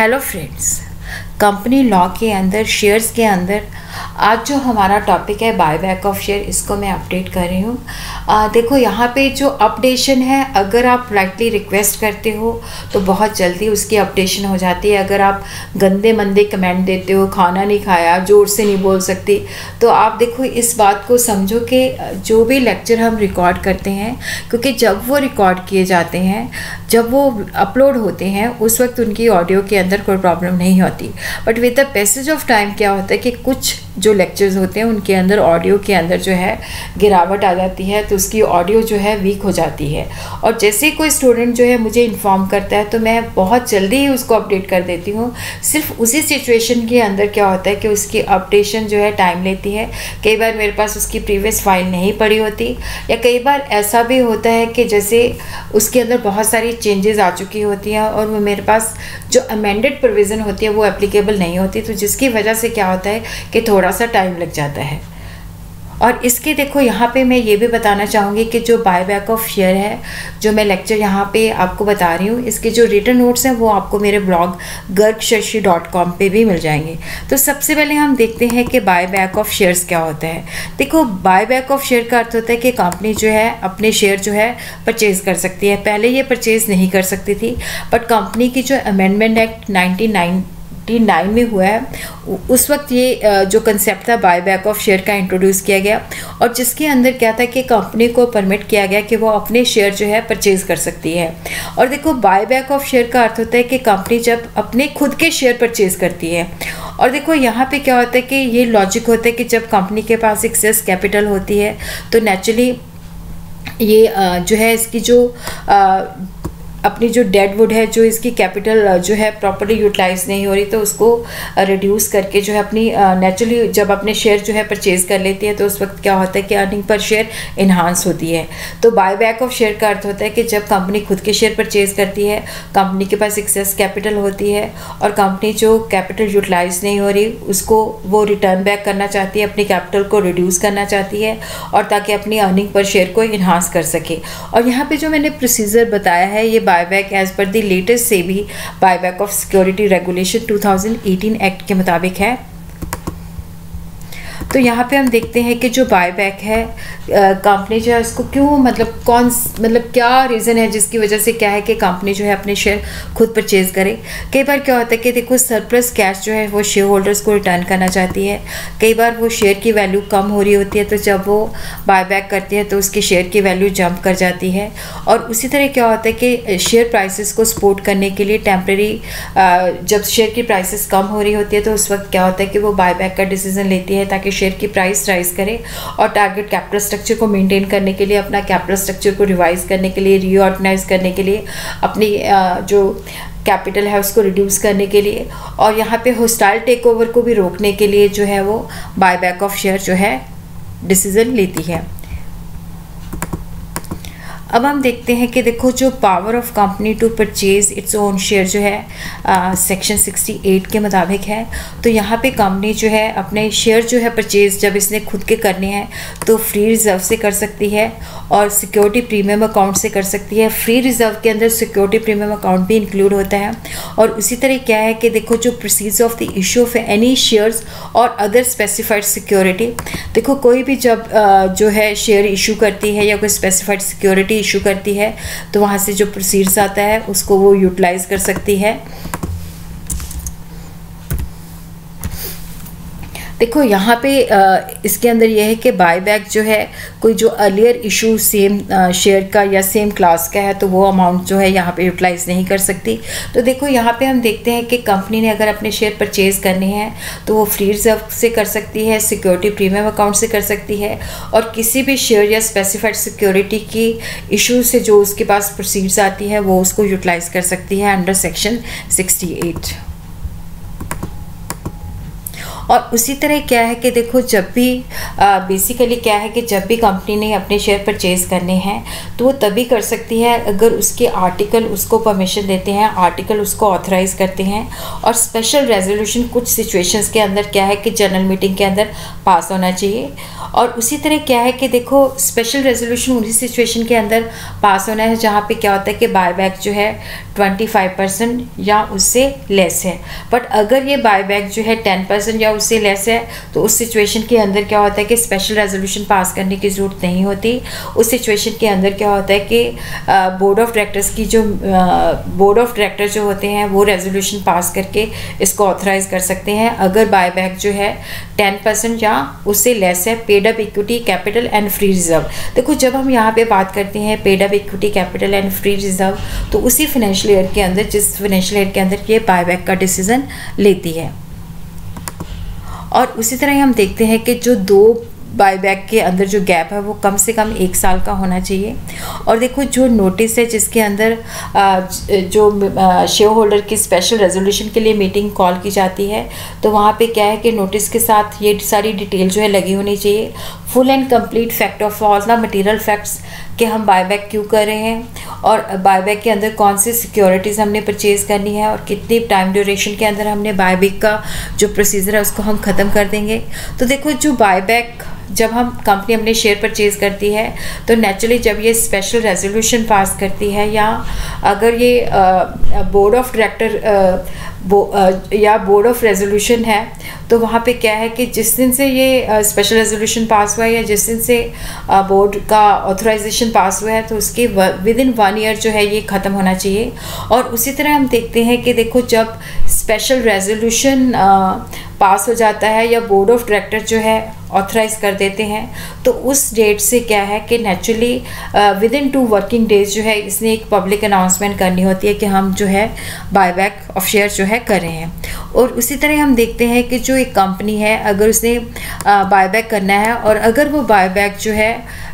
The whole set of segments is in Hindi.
hello friends. कंपनी लॉ के अंदर शेयर्स के अंदर। आज जो हमारा टॉपिक है बाय बैक ऑफ़ शेयर इसको मैं अपडेट कर रही हूँ। देखो, यहाँ पे जो अपडेशन है, अगर आप राइटली रिक्वेस्ट करते हो तो बहुत जल्दी उसकी अपडेशन हो जाती है। अगर आप गंदे मंदे कमेंट देते हो, खाना नहीं खाया, ज़ोर से नहीं बोल सकती तो आप देखो, इस बात को समझो कि जो भी लेक्चर हम रिकॉर्ड करते हैं, क्योंकि जब वो रिकॉर्ड किए जाते हैं, जब वो अपलोड होते हैं, उस वक्त उनकी ऑडियो के अंदर कोई प्रॉब्लम नहीं होती। But with the passage of time क्या होता है कि कुछ जो लेक्चर्स होते हैं, उनके अंदर ऑडियो के अंदर जो है गिरावट आ जाती है तो उसकी ऑडियो जो है वीक हो जाती है। और जैसे कोई स्टूडेंट जो है मुझे इन्फॉर्म करता है तो मैं बहुत जल्दी ही उसको अपडेट कर देती हूँ। सिर्फ़ उसी सिचुएशन के अंदर क्या होता है कि उसकी अपडेशन जो है टाइम लेती है। कई बार मेरे पास उसकी प्रीवियस फ़ाइल नहीं पड़ी होती, या कई बार ऐसा भी होता है कि जैसे उसके अंदर बहुत सारी चेंजेस आ चुकी होती हैं और वो मेरे पास जो अमेंडेड प्रोविज़न होती है, वो एप्लीकेबल नहीं होती। तो जिसकी वजह से क्या होता है कि थोड़ा थोड़ा सा टाइम लग जाता है। और इसके देखो, यहाँ पे मैं ये भी बताना चाहूँगी कि जो बाय बैक ऑफ़ शेयर है, जो मैं लेक्चर यहाँ पे आपको बता रही हूँ, इसके जो रिटर्न नोट्स हैं, वो आपको मेरे blog Garg Shashi dot com पर भी मिल जाएँगे। तो सबसे पहले हम देखते हैं कि बाय बैक ऑफ़ शेयर्स क्या होता है। देखो बाय बैक ऑफ़ शेयर का अर्थ होता है कि कंपनी जो है, अपने शेयर जो है परचेज़ कर सकती है। पहले ये परचेज़ नहीं कर सकती थी बट कंपनी की जो अमेंडमेंट एक्ट नाइन्टी 1999 में हुआ है। उस वक्त ये जो कंसेप्ट था बाय बैक ऑफ़ शेयर का इंट्रोड्यूस किया गया। और जिसके अंदर क्या था कि कंपनी को परमिट किया गया कि वो अपने शेयर जो है परचेज कर सकती है। और देखो बाय बैक ऑफ़ शेयर का अर्थ होता है कि कंपनी जब अपने खुद के शेयर परचेज करती है। और देखो, यहाँ पे क्या होता है कि ये लॉजिक होता है कि जब कंपनी के पास एक्सेस कैपिटल होती है तो नेचुरली ये जो है इसकी जो अपनी जो डेड वुड है, जो इसकी कैपिटल जो है प्रॉपरली यूटिलाइज नहीं हो रही तो उसको रिड्यूस करके जो है अपनी नेचुरली जब अपने शेयर जो है परचेज कर लेती है तो उस वक्त क्या होता है कि अर्निंग पर शेयर इन्हांस होती है। तो बाय बैक ऑफ़ शेयर का अर्थ होता है कि जब कंपनी खुद के शेयर परचेज करती है कंपनी के पास एक्सेस कैपिटल होती है और कंपनी जो कैपिटल यूटिलाइज नहीं हो रही, उसको वो रिटर्न बैक करना चाहती है, अपनी कैपिटल को रिड्यूस करना चाहती है और ताकि अपनी अर्निंग पर शेयर को इन्हांस कर सके। और यहाँ पर जो मैंने प्रोसीजर बताया है, ये buyback as per the latest से भी buyback of security regulation 2018 act के मुताबिक है। तो यहाँ पे हम देखते हैं कि जो बायबैक है कंपनी जो है उसको क्यों मतलब कौन मतलब क्या रीज़न है जिसकी वजह से क्या है कि कंपनी जो है अपने शेयर खुद परचेज़ करे? कई बार क्या होता है कि देखो सरप्लस कैश जो है वो शेयर होल्डर्स को रिटर्न करना चाहती है। कई बार वो शेयर की वैल्यू कम हो रही होती है तो जब वो बायबैक करती है तो उसके शेयर की वैल्यू जंप कर जाती है। और उसी तरह क्या होता है कि शेयर प्राइसेस को सपोर्ट करने के लिए टेम्प्रेरी जब शेयर की प्राइसेस कम हो रही होती है तो उस वक्त क्या होता है कि वो बायबैक का डिसीज़न लेती है ताकि शेयर की प्राइस राइज करें और टारगेट कैपिटल स्ट्रक्चर को मेंटेन करने के लिए, अपना कैपिटल स्ट्रक्चर को रिवाइज करने के लिए रीऑर्गेनाइज करने के लिए, अपनी जो कैपिटल है उसको रिड्यूस करने के लिए और यहाँ पे होस्टाइल टेक ओवर को भी रोकने के लिए जो है वो बाय बैक ऑफ़ शेयर जो है डिसीज़न लेती है। अब हम देखते हैं कि देखो, जो power of company to purchase its own share जो है सेक्शन 68 के मुताबिक है। तो यहाँ पे कंपनी जो है, अपने शेयर जो है परचेज जब इसने खुद के करने हैं तो फ्री रिज़र्व से कर सकती है और सिक्योरिटी प्रीमियम अकाउंट से कर सकती है। फ्री रिज़र्व के अंदर सिक्योरिटी प्रीमियम अकाउंट भी इंक्लूड होता है। और उसी तरह क्या है कि देखो, जो proceeds of the issue of any shares और अदर स्पेसिफाइड सिक्योरिटी देखो, कोई भी जब जो है शेयर इशू करती है या कोई स्पेसिफाइड सिक्योरिटी इशू करती है तो वहाँ से जो प्रोसीड्स आता है, उसको वो यूटिलाइज़ कर सकती है। देखो, यहाँ पे इसके अंदर यह है कि बाय बैक जो है, कोई जो अर्लियर इशू सेम शेयर का या सेम क्लास का है तो वो अमाउंट जो है यहाँ पे यूटिलाइज़ नहीं कर सकती। तो देखो, यहाँ पे हम देखते हैं कि कंपनी ने अगर अपने शेयर परचेज़ करने हैं तो वो फ्री रिज़र्व से कर सकती है सिक्योरिटी प्रीमियम अकाउंट से कर सकती है, और किसी भी शेयर या स्पेसिफाइड सिक्योरिटी की इशू से जो उसके पास प्रोसीड्स आती है, वो उसको यूटिलाइज़ कर सकती है अंडर सेक्शन सिक्सटी और उसी तरह क्या है कि देखो, जब भी बेसिकली क्या है कि जब भी कंपनी ने अपने शेयर परचेज़ करने हैं तो वो तभी कर सकती है अगर उसके आर्टिकल उसको परमिशन देते हैं आर्टिकल उसको ऑथराइज़ करते हैं और स्पेशल रेजोल्यूशन कुछ सिचुएशंस के अंदर क्या है कि जनरल मीटिंग के अंदर पास होना चाहिए। और उसी तरह क्या है कि देखो स्पेशल रेजोल्यूशन उन्हीं सिचुएशन के अंदर पास होना है जहाँ पे क्या होता है कि बायबैक जो है 25 परसेंट या उससे लेस है। बट अगर ये बायबैक जो है 10 परसेंट या उससे लेस है तो उस सिचुएशन के अंदर क्या होता है कि स्पेशल रेजोल्यूशन पास करने की ज़रूरत नहीं होती। उस सिचुएशन के अंदर क्या होता है कि बोर्ड ऑफ़ डायरेक्टर्स की जो बोर्ड ऑफ़ डायरेक्टर जो होते हैं, वो रेजोल्यूशन पास करके इसको ऑथराइज कर सकते हैं। अगर बायबैक जो है टेन परसेंट या उससे लेस है paid up equity capital and free reserve देखो, जब हम यहाँ पे बात करते हैं paid up equity capital and free reserve तो उसी फाइनेंशियल ईयर के अंदर, जिस फाइनेंशियल ईयर के अंदर ये बायबैक का डिसीज़न लेती है। और उसी तरह हम देखते हैं कि जो दो बाईबैक के अंदर जो गैप है, वो कम से कम एक साल का होना चाहिए। और देखो, जो नोटिस है, जिसके अंदर जो शेयर होल्डर की स्पेशल रेजोल्यूशन के लिए मीटिंग कॉल की जाती है तो वहाँ पे क्या है कि नोटिस के साथ ये सारी डिटेल जो है लगी होनी चाहिए। Full and complete fact of all the material facts कि हम बायबैक क्यों कर रहे हैं और बायबैक के अंदर कौन सी सिक्योरिटीज़ हमने परचेज़ करनी है और कितनी टाइम ड्यूरेशन के अंदर हमने बायबैक का जो प्रोसीजर है उसको हम ख़त्म कर देंगे। तो देखो, जो बायबैक जब हम कंपनी अपने शेयर परचेज़ करती है तो नेचुरली जब ये स्पेशल रेजोल्यूशन पास करती है, या अगर ये बोर्ड ऑफ़ डायरेक्टर या बोर्ड ऑफ़ रेजोल्यूशन है तो वहाँ पे क्या है कि जिस दिन से ये स्पेशल रेजोल्यूशन पास हुआ है, या जिस दिन से बोर्ड का ऑथोराइजेशन पास हुआ है तो उसके विद इन वन ईयर जो है ये ख़त्म होना चाहिए। और उसी तरह हम देखते हैं कि देखो जब स्पेशल रेजोल्यूशन पास हो जाता है या बोर्ड ऑफ़ डायरेक्टर जो है ऑथराइज कर देते हैं तो उस डेट से क्या है कि naturally within two working days जो है इसने एक पब्लिक अनाउंसमेंट करनी होती है कि हम जो है बायबैक ऑफ़ शेयर जो है कर रहे हैं। और उसी तरह हम देखते हैं कि जो एक कंपनी है, अगर उसने बायबैक करना है और अगर वो बायबैक जो है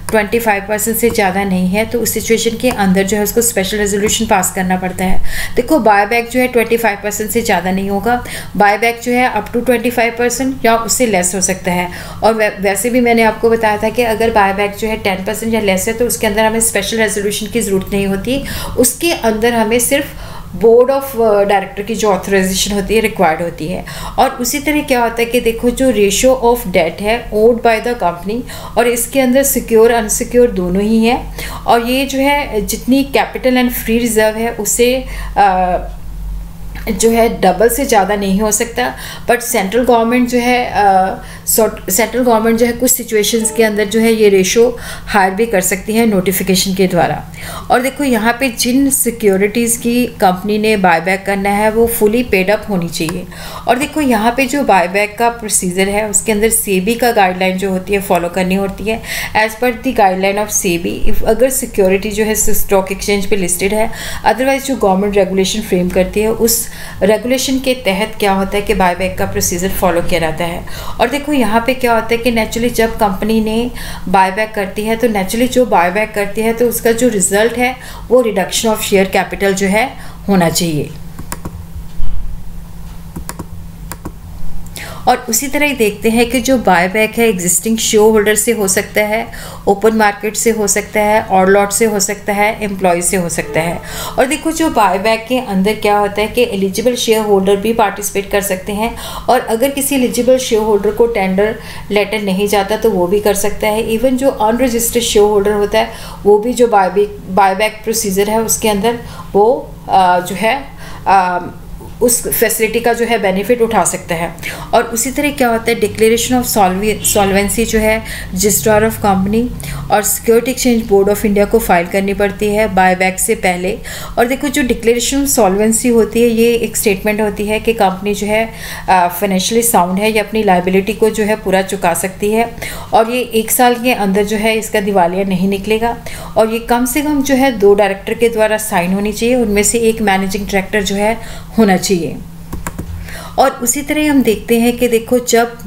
25 परसेंट से ज़्यादा नहीं है तो उस सिचुएशन के अंदर जो है उसको स्पेशल रेजोल्यूशन पास करना पड़ता है। देखो बाय बैक जो है 25 परसेंट से ज़्यादा नहीं होगा। बाय बैक जो है अप टू 25 परसेंट या उससे लेस हो सकता है। और वैसे भी मैंने आपको बताया था कि अगर बाय बैक जो है टेन परसेंट या लेस है तो उसके अंदर हमें स्पेशल रेजोल्यूशन की ज़रूरत नहीं होती। उसके अंदर हमें सिर्फ़ बोर्ड ऑफ़ डायरेक्टर की जो ऑथराइजेशन होती है रिक्वायर्ड होती है। और उसी तरह क्या होता है कि देखो जो रेशो ऑफ़ डेट है ओड बाय द कंपनी और इसके अंदर सिक्योर अनसिक्योर दोनों ही हैं। और ये जो है जितनी कैपिटल एंड फ्री रिज़र्व है उसे uh, जो है डबल से ज़्यादा नहीं हो सकता बट सेंट्रल गवर्नमेंट जो है सेंट्रल गवर्नमेंट जो है कुछ सिचुएशंस के अंदर जो है ये रेशो हायर भी कर सकती है नोटिफिकेशन के द्वारा। और देखो, यहाँ पे जिन सिक्योरिटीज़ की कंपनी ने बायबैक करना है, वो फुली पेड अप होनी चाहिए। और देखो, यहाँ पे जो बायबैक का प्रोसीजर है, उसके अंदर सेबी का गाइडलाइन जो होती है फॉलो करनी होती है। As per the guideline of SEBI if अगर सिक्योरिटी जो है स्टॉक एक्सचेंज पे लिस्टेड है अदरवाइज़ जो गवर्नमेंट रेगुलेशन फ्रेम करती है, उस रेगुलेशन के तहत क्या होता है कि बायबैक का प्रोसीजर फॉलो किया जाता है। और देखो, यहाँ पे क्या होता है कि नेचुरली जब कंपनी ने बायबैक करती है तो नेचुरली जो बायबैक करती है तो उसका जो रिज़ल्ट है, वो रिडक्शन ऑफ़ शेयर कैपिटल जो है, होना चाहिए। और उसी तरह ही देखते हैं कि जो बाय बैक है एग्जिस्टिंग शेयर होल्डर से हो सकता है ओपन मार्केट से हो सकता है और लॉट से हो सकता है एम्प्लॉय से हो सकता है। और देखो जो बाय बैक के अंदर क्या होता है कि एलिजिबल शेयर होल्डर भी पार्टिसिपेट कर सकते हैं और अगर किसी एलिजिबल शेयर होल्डर को टेंडर लेटर नहीं जाता तो वो भी कर सकता है। इवन जो अनरजिस्टर्ड शेयर होल्डर होता है वो भी जो बाय बाय बैक प्रोसीजर है उसके अंदर वो आ, जो है आ, उस फैसिलिटी का जो है बेनिफिट उठा सकता है। और उसी तरह क्या होता है डिक्लेरेशन ऑफ़ सॉल्वेंसी जो है रजिस्ट्रार ऑफ़ कंपनी और security exchange board of India को फ़ाइल करनी पड़ती है बायबैक से पहले। और देखो, जो डिक्लेरेशन ऑफ़ सॉल्वेंसी होती है, ये एक स्टेटमेंट होती है कि कंपनी जो है फाइनेंशियली साउंड है या अपनी लाइबिलिटी को जो है पूरा चुका सकती है। और ये एक साल के अंदर जो है इसका दिवालिया नहीं निकलेगा। और ये कम से कम जो है दो डायरेक्टर के द्वारा साइन होनी चाहिए। उनमें से एक मैनेजिंग डायरेक्टर जो है होना चाहिए। और उसी तरह हम देखते हैं कि देखो जब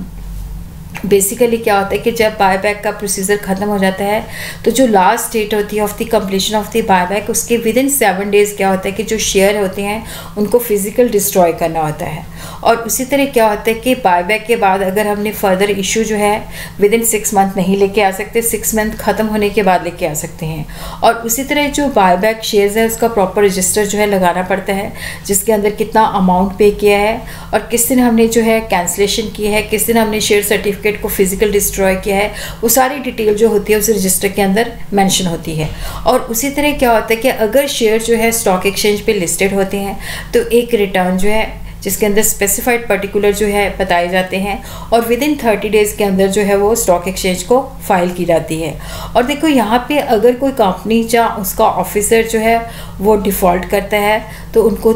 बेसिकली क्या होता है कि जब बायबैक का प्रोसीजर ख़त्म हो जाता है तो जो लास्ट डेट होती है of the completion of the buyback उसके विद इन सेवन डेज़ क्या होता है कि जो शेयर होते हैं, उनको फ़िज़िकल डिस्ट्रॉय करना होता है। और उसी तरह क्या होता है कि बायबैक के बाद अगर हमने फर्दर इशू जो है विद इन सिक्स मंथ नहीं लेके आ सकते सिक्स मंथ ख़त्म होने के बाद लेके आ सकते हैं। और उसी तरह जो बायबैक शेयर्स है, उसका प्रॉपर रजिस्टर जो है लगाना पड़ता है, जिसके अंदर कितना अमाउंट पे किया है और किस दिन हमने जो है कैंसिलेशन की है, किस दिन हमने शेयर सर्टिफिकेट को फ़िज़िकल डिस्ट्रॉय किया है, वो सारी डिटेल जो होती है उस रजिस्टर के अंदर मैंशन होती है। और उसी तरह क्या होता है कि अगर शेयर जो है स्टॉक एक्सचेंज पर लिस्टेड होते हैं तो एक रिटर्न जो है जिसके अंदर स्पेसिफाइड पर्टिकुलर जो है बताए जाते हैं और विद इन थर्टी डेज़ के अंदर जो है वो स्टॉक एक्सचेंज को फ़ाइल की जाती है। और देखो यहाँ पे अगर कोई कंपनी या उसका ऑफिसर जो है वो डिफ़ॉल्ट करता है तो उनको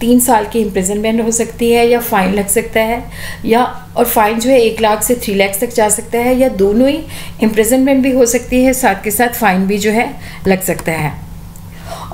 तीन साल की इम्प्रिजनमेंट हो सकती है या फ़ाइन लग सकता है, या और फाइन जो है एक लाख से थ्री लाख तक जा सकता है, या दोनों ही इम्प्रिजनमेंट भी हो सकती है, साथ के साथ फ़ाइन भी जो है लग सकता है।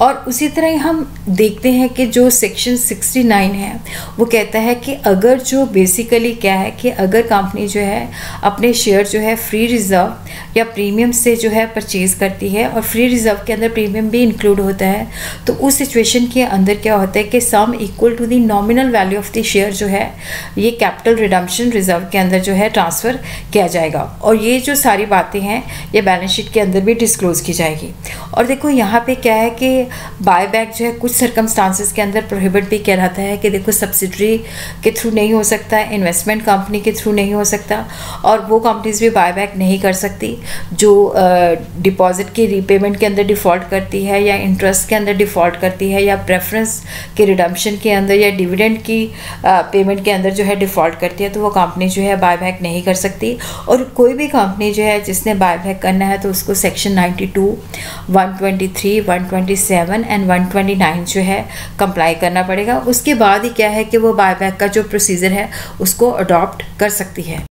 और उसी तरह हम देखते हैं कि जो सेक्शन 69 है, वो कहता है कि अगर जो बेसिकली क्या है कि अगर कंपनी जो है अपने शेयर जो है फ्री रिज़र्व या प्रीमियम से जो है परचेज़ करती है और फ्री रिज़र्व के अंदर प्रीमियम भी इंक्लूड होता है तो उस सिचुएशन के अंदर क्या होता है कि sum equal to the nominal value of the share जो है, ये कैपिटल रिडम्पशन रिज़र्व के अंदर जो है ट्रांसफ़र किया जाएगा। और ये जो सारी बातें हैं, ये बैलेंस शीट के अंदर भी डिस्क्लोज़ की जाएगी। और देखो यहाँ पे क्या है कि बाय बैक जो है कुछ सरकमस्टांसिस के अंदर प्रोहिबिट भी कह रहता है कि देखो सब्सिडरी के थ्रू नहीं हो सकता इन्वेस्टमेंट कंपनी के थ्रू नहीं हो सकता और वो कंपनीज़ भी बाय बैक नहीं कर सकती जो डिपॉजिट की रीपेमेंट के अंदर डिफ़ॉल्ट करती है या इंटरेस्ट के अंदर डिफ़ॉल्ट करती है या प्रेफरेंस के रिडम्पशन के अंदर या डिविडेंड की पेमेंट के अंदर जो है डिफ़ॉल्ट करती है तो वो कंपनी जो है बाय बैक नहीं कर सकती और कोई भी कंपनी जो है जिसने बाय बैक करना है तो उसको section 92, 123, 127 seven and one twenty nine जो है कंप्लाई करना पड़ेगा। उसके बाद ही क्या है कि वो बायबैक का जो प्रोसीजर है, उसको अडॉप्ट कर सकती है।